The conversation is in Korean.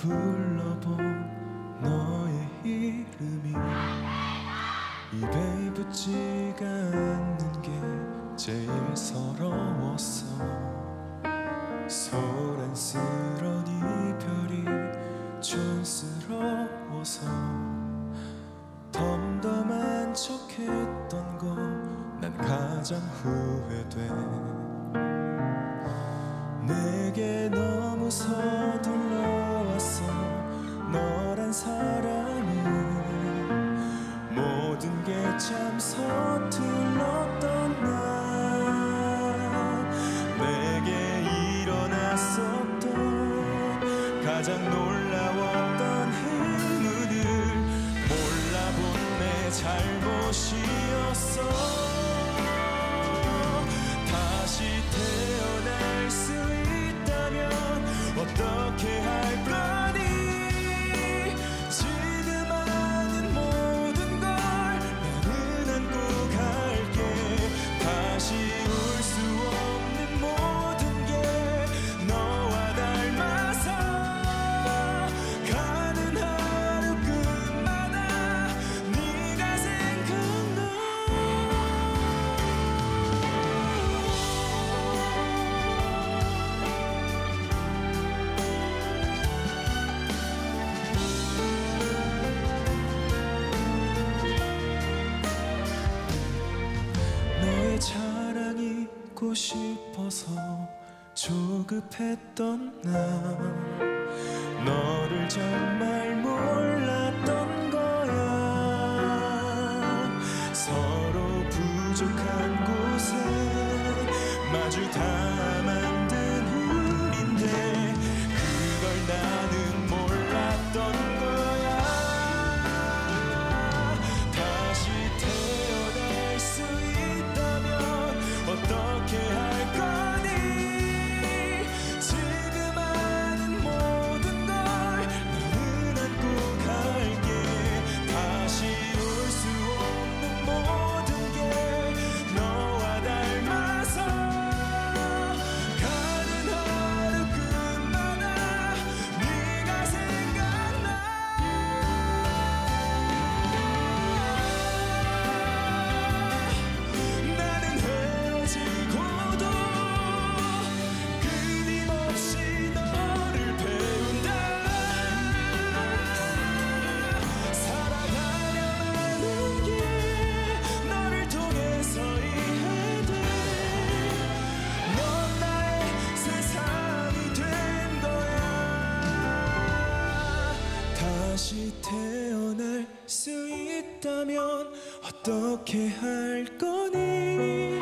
불러본 너의 이름이 입에 붙지가 않는 게 제일 서러웠어. 소란스런 이별이 촌스러워서 덤덤한 척했던 거 난 가장 후회돼. 내게 너무 서둘러 너란 사람은 모든 게 참 서툴렀던 나 내게 일어났었던 가장 놀라웠 자랑이고 싶어서 조급했던 나. 너를 정 태어날 수 있다면 어떻게 할 거니?